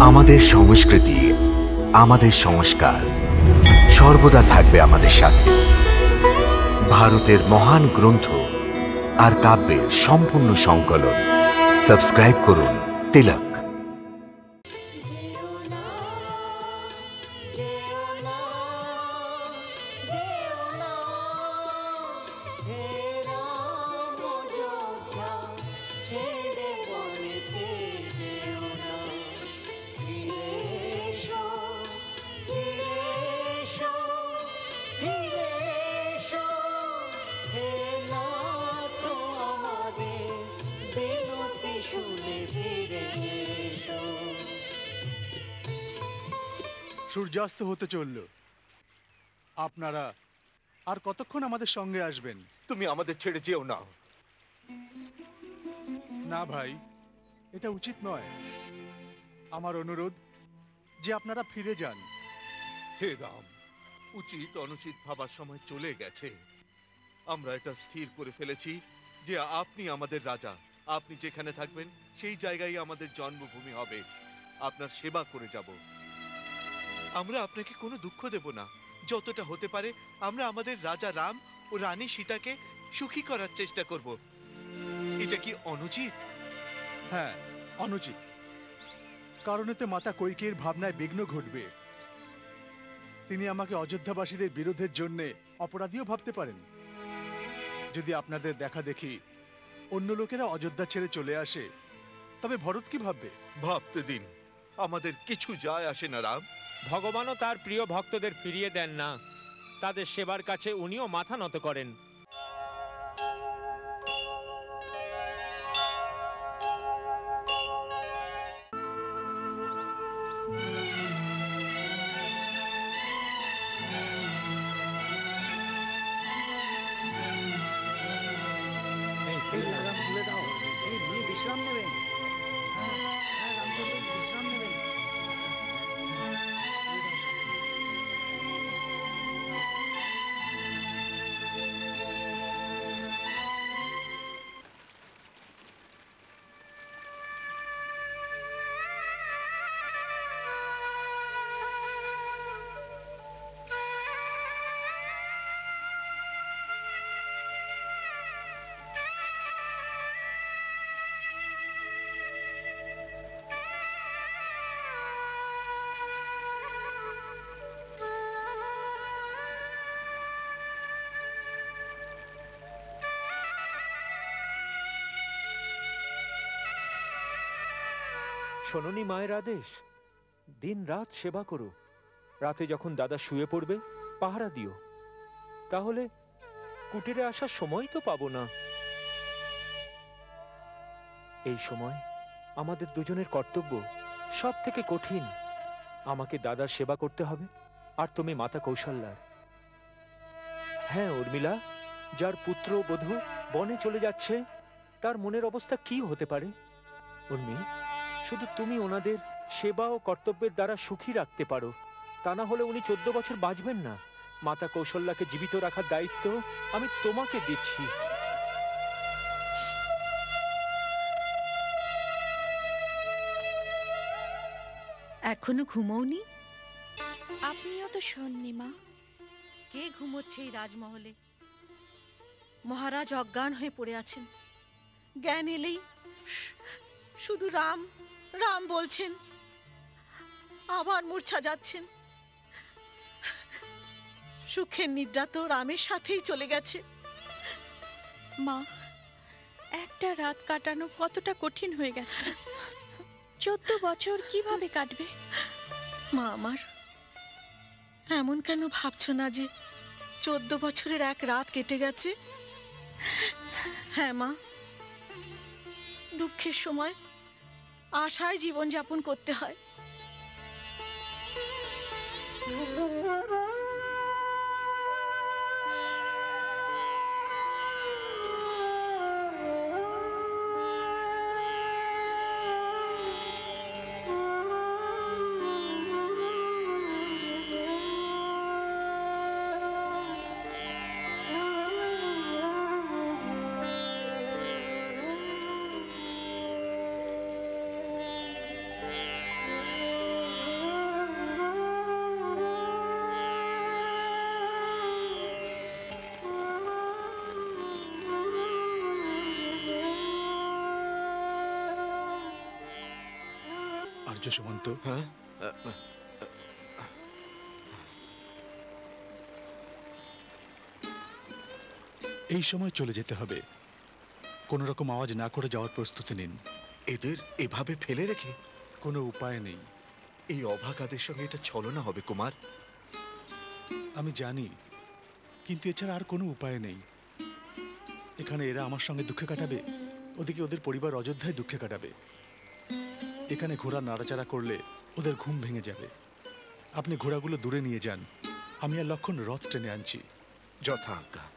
আমাদের সংস্কৃতি, আমাদের সংস্কার সর্বদা থাকবে আমাদের সাথে। ভারতের মহান গ্রন্থ আর কাব্যের সম্পূর্ণ সংকলন। সাবস্ক্রাইব করুন তিলক। সূর্যাস্ত হতে চলল। আপনারা আর কতক্ষণ আমাদের সঙ্গে আসবেন? তুমি আমাদের ছেড়ে যেও না। না ভাই এটা উচিত নয়। আমার অনুরোধ যে আপনারা ফিরে যান। হে রাম উচিত অনুচিত ভাবার সময় চলে গেছে। আমরা এটা স্থির করে ফেলেছি যে আপনি আমাদের রাজা। আপনি যেখানে থাকবেন সেই জায়গায় আমাদের জন্মভূমি হবে। আপনার সেবা করে যাব। আমরা আপনাকে কোনো দুঃখ দেব না। যতটা হতে পারে আমরা আমাদের রাজা রাম ও রানী সীতাকে সুখী করার চেষ্টা করব। এটা কি অনুচিত? হ্যাঁ অনুচিত। কারণ এতে মাতা কৈকের ভাবনায় বিঘ্ন ঘটবে। তিনি আমাকে অযোধ্যাবাসীদের বিরোধের জন্য অপরাধীও ভাবতে পারেন। যদি আপনাদের দেখা দেখি অন্য লোকেরা অযোধ্যা ছেড়ে চলে আসে তবে ভরত কি ভাববে? ভাবতে দিন। আমাদের কিছু যায় আসে না রাম। ভগবানও তার প্রিয় ভক্তদের ফিরিয়ে দেন না তাদের সেবার কাছে উনিও মাথা নত করেন বিশ্রাম নেবেন শোনোনি মায়ের আদেশ। দিন রাত সেবা করো। রাতে যখন দাদা শুয়ে পড়বে, পাহারা দিও। তাহলে কুটিরে আসার সময় তো পাবো না। এই সময় আমাদের দুজনের কর্তব্য সব থেকে কঠিন। আমাকে দাদার সেবা করতে হবে, আর তুমি মাতা কৌশল্যার। হ্যাঁ উর্মিলা, যার পুত্র বধূ বনে চলে যাচ্ছে, তার মনের অবস্থা কি হতে পারে? উর্মি শুধু তুমি ওনাদের সেবা ও কর্তব্যের দ্বারা সুখী রাখতে পারো। তা না হলে উনি চোদ্দ বছর বাঁচবেন না। মাতা কৌশল্যাকে জীবিত রাখার দায়িত্ব আমি তোমাকে দিচ্ছি। এখনও ঘুমোওনি? আপনিও তো শোননি মা। কে ঘুমোচ্ছে এই রাজমহলে? মহারাজ অজ্ঞান হয়ে পড়ে আছেন। জ্ঞান এলেই শুধু রাম রাম বলছেন আবার মূর্ছা যাচ্ছেন। সুখের নিদ্রা তো রামের সাথেই চলে গেছে। মা একটা রাত কাটানো কতটা কঠিন হয়ে গেছে। চোদ্দ বছর কীভাবে কাটবে? মা আমার এমন কেন ভাবছ না যে চোদ্দ বছরের এক রাত কেটে গেছে? হ্যাঁ মা দুঃখের সময় আশায় জীবনযাপন করতে হয়। আর্য সুমন্ত। হ্যাঁ? এই সময় চলে যেতে হবে। কোনো রকম আওয়াজ না করে যাওয়ার প্রস্তুতি নিন। এদের এভাবে ফেলে রেখে? কোনো উপায় নেই। এই অভাগাদের সঙ্গে এটা ছলনা হবে কুমার। আমি জানি কিন্তু এছাড়া আর কোনো উপায় নেই। এখানে এরা আমার সঙ্গে দুঃখে কাটাবে ওদিকে ওদের পরিবার অযোধ্যায় দুঃখে কাটাবে। এখানে ঘোড়া নাড়াচাড়া করলে ওদের ঘুম ভেঙে যাবে। আপনি ঘোড়াগুলো দূরে নিয়ে যান। আমি আর লক্ষণ রথ টেনে আনছি। যথা আজ্ঞা